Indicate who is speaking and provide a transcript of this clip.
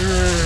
Speaker 1: Mm.